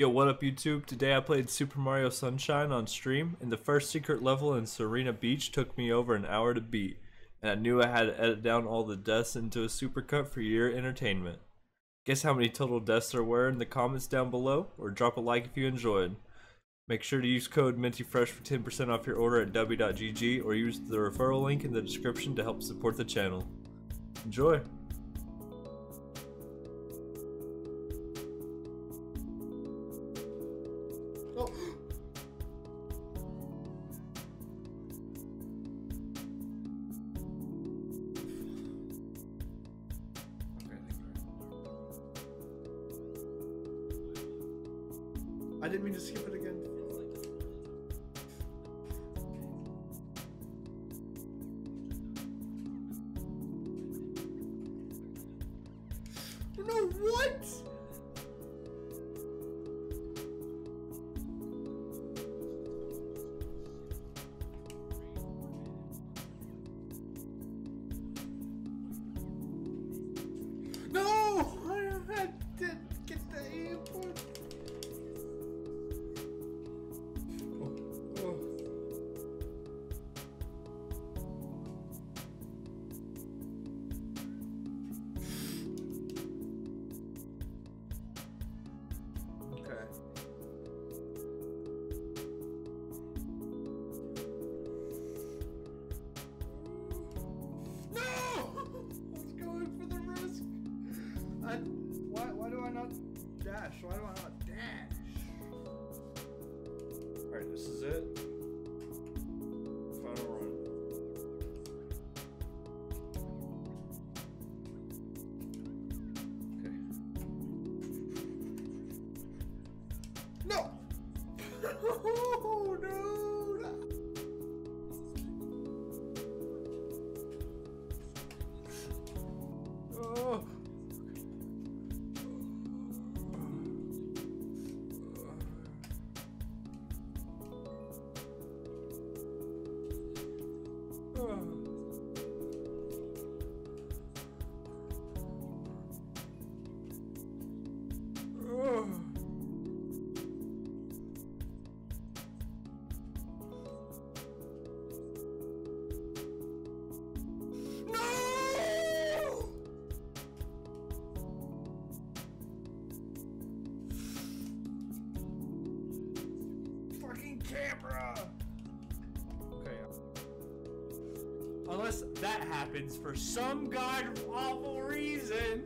Yo, what up YouTube? Today I played Super Mario Sunshine on stream, and the first secret level in Sirena Beach took me over an hour to beat, and I knew I had to edit down all the deaths into a supercut for your entertainment. Guess how many total deaths there were in the comments down below, or drop a like if you enjoyed. Make sure to use code MENTIFRESH for 10% off your order at Dubby.gg or use the referral link in the description to help support the channel. Enjoy! I didn't mean to skip it again. No, what? No! oh, no! Oh. Camera! Okay. Unless that happens for some god awful reason.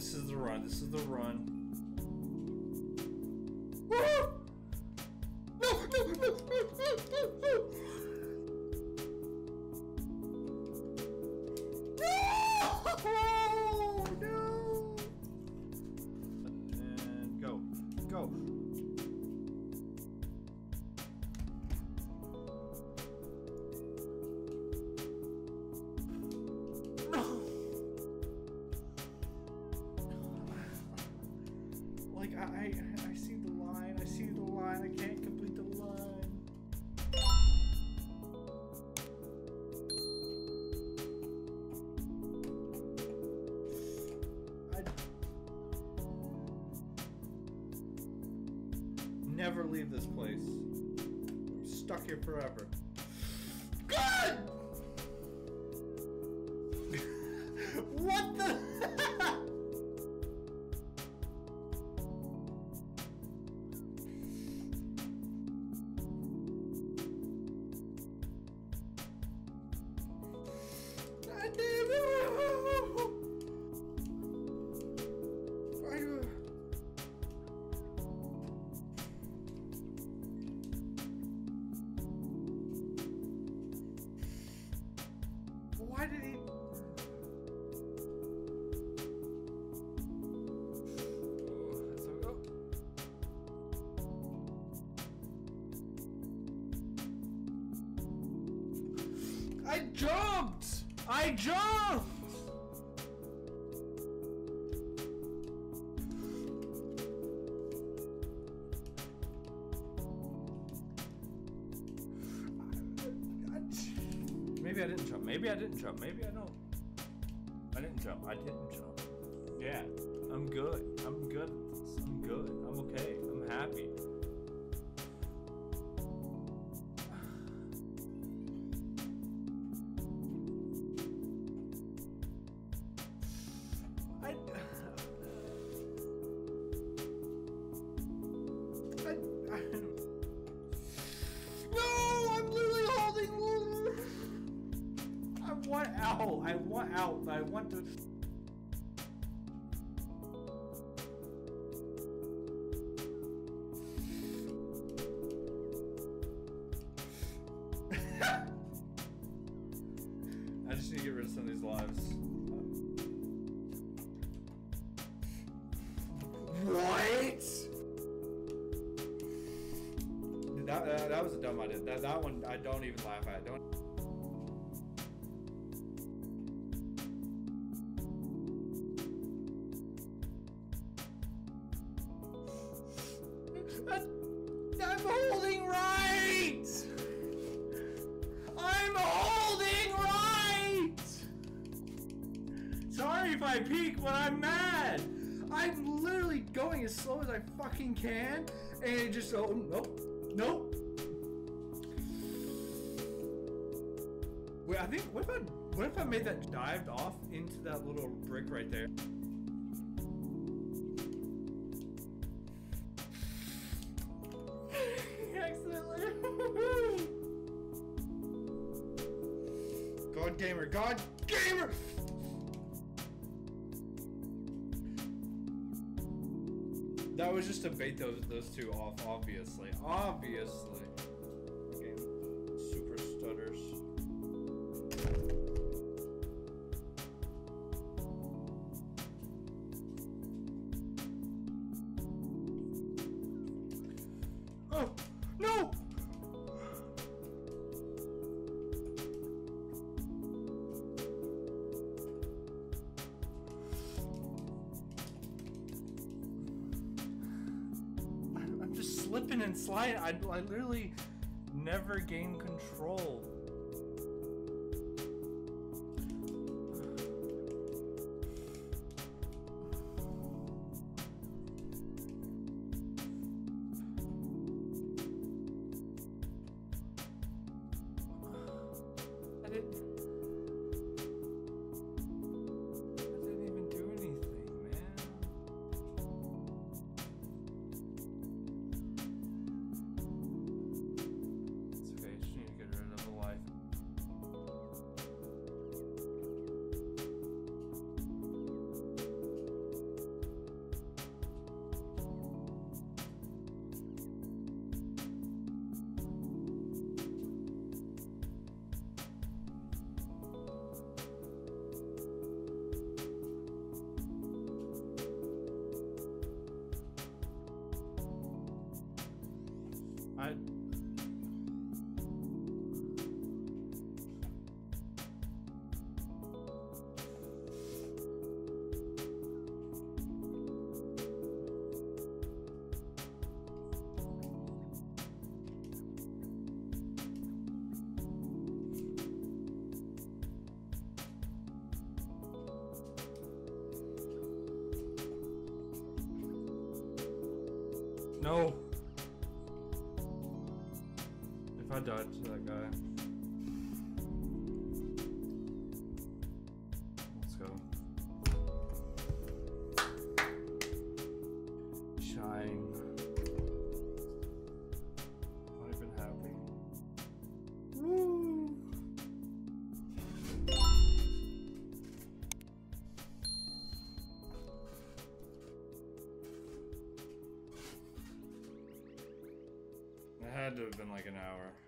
This is the run. This is the run. I, I, see the line. I see the line. I can't complete the line. Never leave this place. I'm stuck here forever. God! what the? Why did he? I jumped! I jumped! Maybe I didn't jump. Maybe I didn't jump. Maybe I don't. I didn't jump. I didn't jump. Yeah, I'm good. I'm good. I'm good. Want out. I want out. I want to. I just need to get rid of some of these lives. What? That, that, that was a dumb idea. That, that one, I don't even laugh at. Don't. I'm holding right! I'm holding right! Sorry if I peak when I'm mad. I'm literally going as slow as I fucking can, and it just oh nope, nope. Wait, I think what if I what if I made that dived off into that little brick right there? God gamer, God gamer. That was just to bait those those two off, obviously. Obviously. Slipping and sliding. I, I literally Never gained control. No. If I died to that guy. Had to have been like an hour.